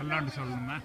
பல்லாண்டு சொல்லணுமா